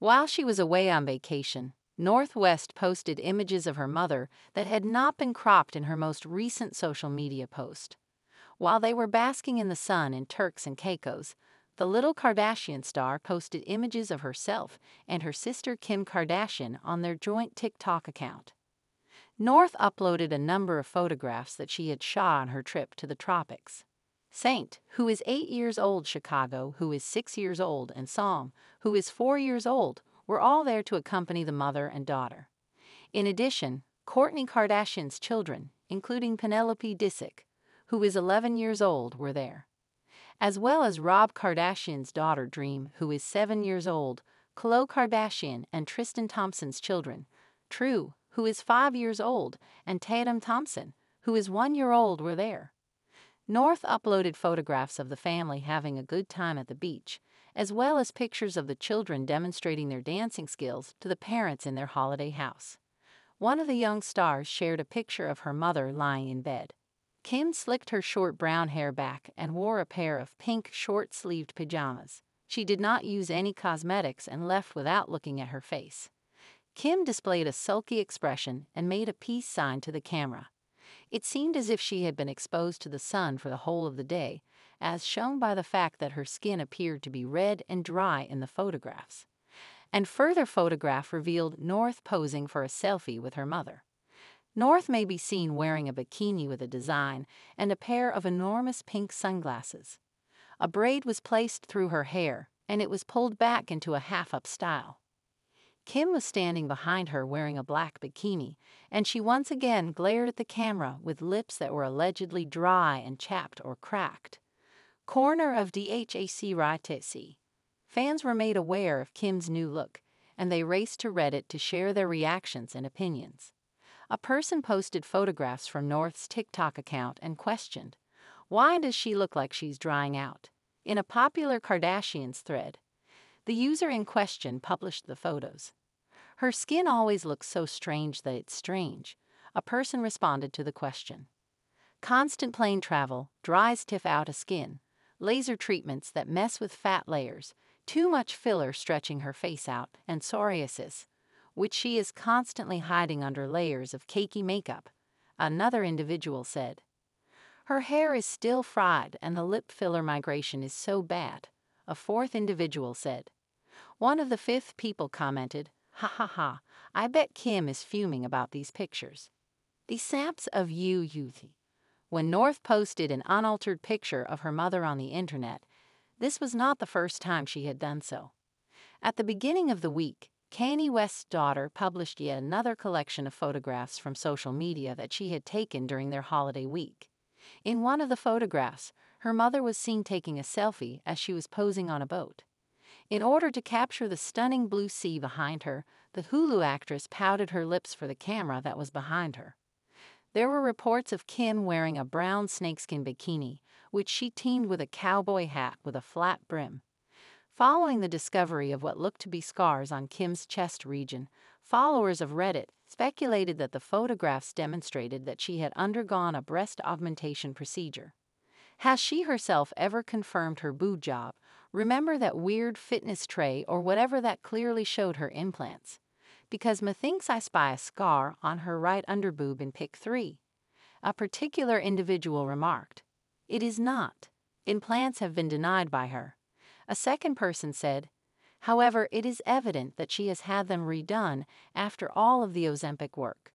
While she was away on vacation, North West posted images of her mother that had not been cropped in her most recent social media post. While they were basking in the sun in Turks and Caicos, the little Kardashian star posted images of herself and her sister Kim Kardashian on their joint TikTok account. North uploaded a number of photographs that she had shot on her trip to the tropics. Saint, who is eight years old, Chicago, who is six years old, and Psalm, who is four years old, were all there to accompany the mother and daughter. In addition, Kourtney Kardashian's children, including Penelope Disick, who is 11 years old, were there. As well as Rob Kardashian's daughter Dream, who is 7 years old, Khloe Kardashian and Tristan Thompson's children, True, who is 5 years old, and Tatum Thompson, who is 1 year old, were there. North uploaded photographs of the family having a good time at the beach, as well as pictures of the children demonstrating their dancing skills to the parents in their holiday house. One of the young stars shared a picture of her mother lying in bed. Kim slicked her short brown hair back and wore a pair of pink short sleeved pajamas. She did not use any cosmetics and left without looking at her face. Kim displayed a sulky expression and made a peace sign to the camera. It seemed as if she had been exposed to the sun for the whole of the day, as shown by the fact that her skin appeared to be red and dry in the photographs. And further photograph revealed North posing for a selfie with her mother. North may be seen wearing a bikini with a design and a pair of enormous pink sunglasses. A braid was placed through her hair, and it was pulled back into a half up style. Kim was standing behind her wearing a black bikini, and she once again glared at the camera with lips that were allegedly dry and chapped or cracked. Corner of DHAC Ritesi. Fans were made aware of Kim's new look, and they raced to Reddit to share their reactions and opinions. A person posted photographs from North's TikTok account and questioned, Why does she look like she's drying out? In a popular Kardashians thread, the user in question published the photos. Her skin always looks so strange that it's strange. A person responded to the question. Constant plane travel dries Tiff out a skin. Laser treatments that mess with fat layers. Too much filler stretching her face out, and psoriasis, which she is constantly hiding under layers of cakey makeup. Another individual said. Her hair is still fried and the lip filler migration is so bad. A fourth individual said. One of the fifth people commented, Ha ha ha, I bet Kim is fuming about these pictures. The saps of you, Youthie. When North posted an unaltered picture of her mother on the internet, this was not the first time she had done so. At the beginning of the week, Kanye West's daughter published yet another collection of photographs from social media that she had taken during their holiday week. In one of the photographs, her mother was seen taking a selfie as she was posing on a boat. In order to capture the stunning blue sea behind her, the Hulu actress pouted her lips for the camera that was behind her. There were reports of Kim wearing a brown snakeskin bikini, which she teamed with a cowboy hat with a flat brim. Following the discovery of what looked to be scars on Kim's chest region, followers of Reddit speculated that the photographs demonstrated that she had undergone a breast augmentation procedure. Has she herself ever confirmed her boob job, Remember that weird fitness tray or whatever that clearly showed her implants. Because methinks I spy a scar on her right underboob in pic 3. A particular individual remarked, It is not. Implants have been denied by her. A second person said, However, it is evident that she has had them redone after all of the Ozempic work.